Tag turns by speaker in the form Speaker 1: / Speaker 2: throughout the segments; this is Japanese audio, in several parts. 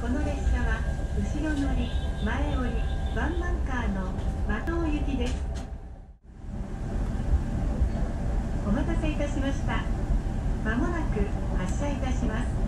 Speaker 1: この列車は後ろ乗り前折りワンマンカーの的尾行きです。お待たせいたしました。まもなく発車いたします。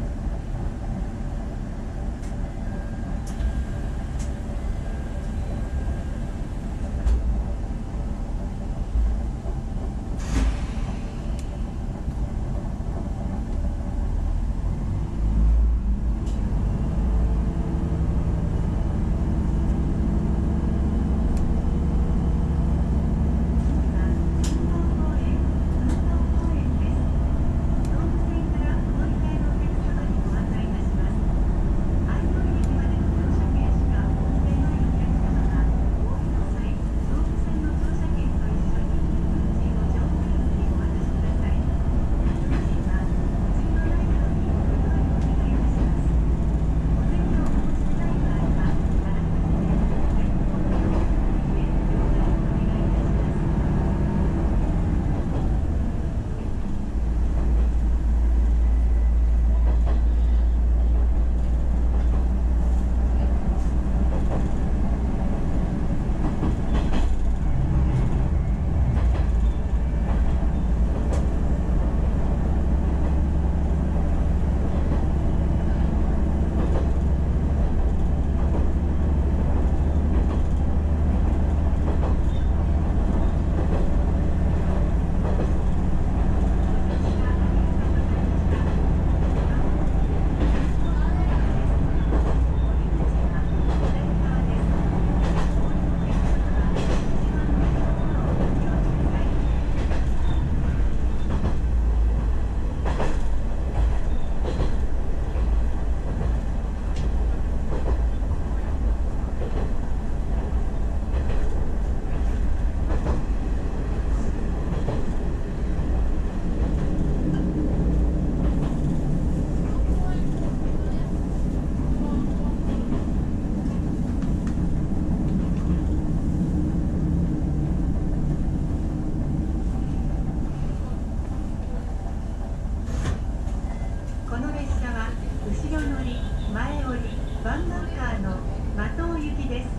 Speaker 1: 乗り前折りワンマンカーの的を行きです。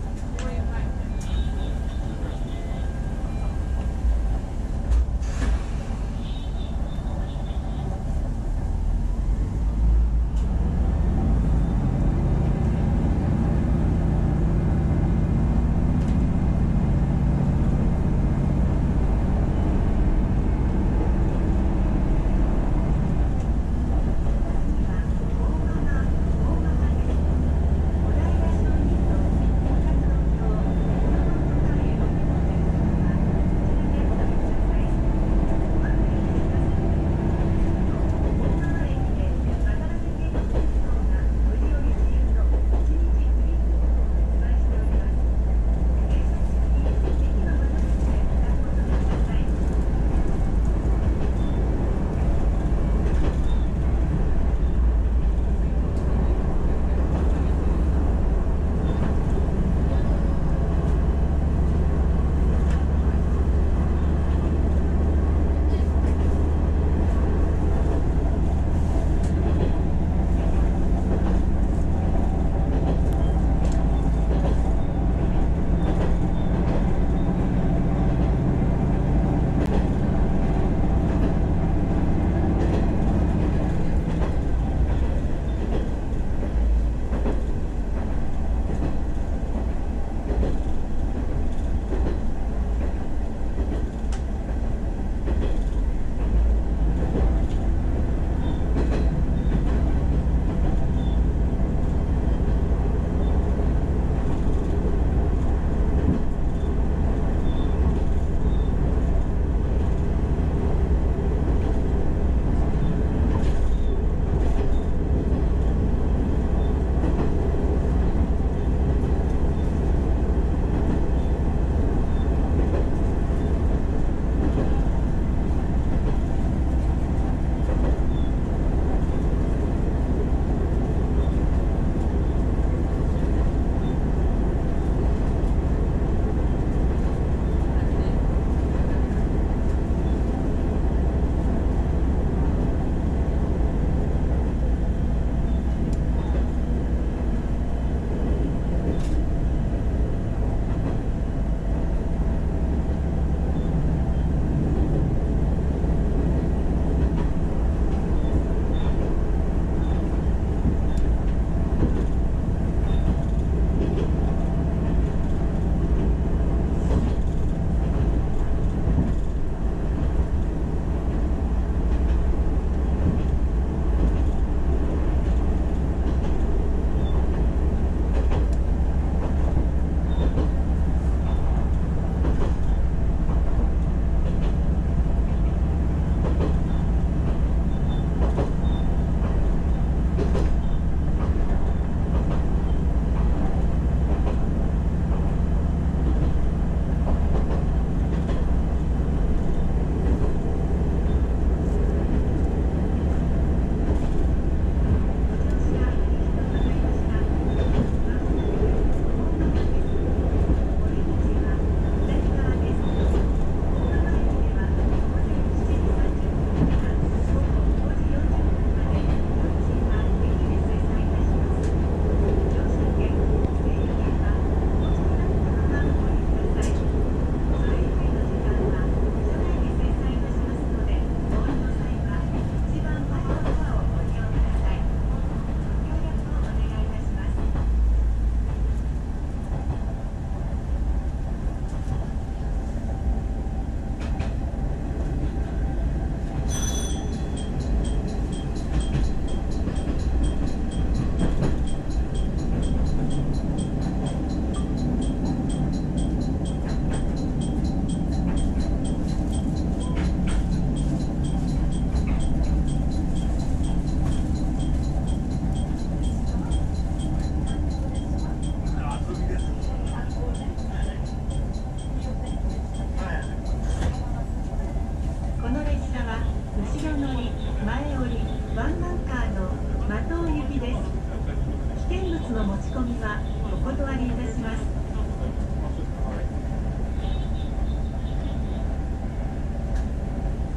Speaker 1: 持ち込みはお断りいたします。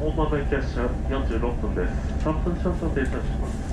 Speaker 2: 大間の駅発車46分です。3分少々停車しま
Speaker 1: す。